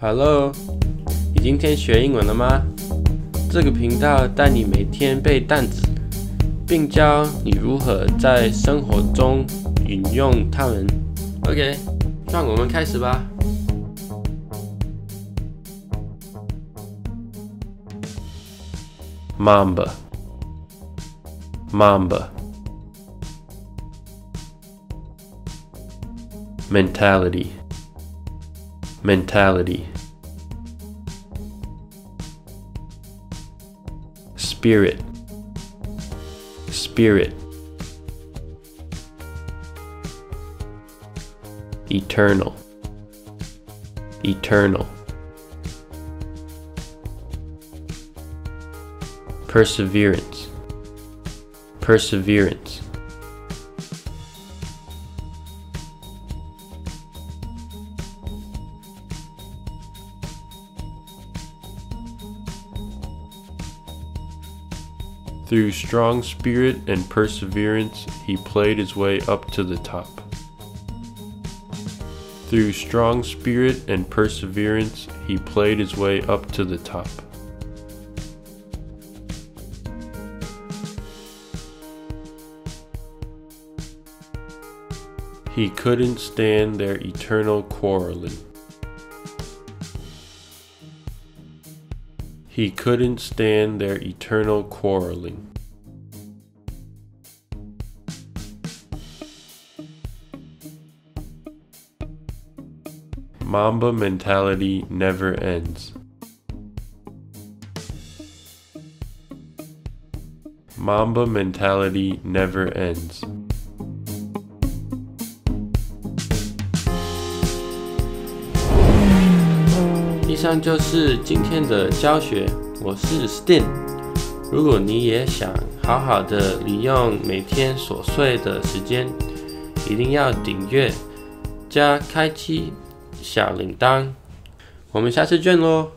Hello，你今天学英文了吗？这个频道带你每天背单词，并教你如何在生活中运用它们。OK，那我们开始吧。Mamba, Mamba. mentality mentality. Spirit. Spirit. Eternal. Eternal. Perseverance. Perseverance Through strong spirit and perseverance, he played his way up to the top. Through strong spirit and perseverance, he played his way up to the top. He couldn't stand their eternal quarreling. He couldn't stand their eternal quarreling. Mamba mentality never ends. Mamba mentality never ends. 以上就是今天的教学，我是 Stin。如果你也想好好的利用每天琐碎的时间，一定要订阅加开启小铃铛。我们下次见喽！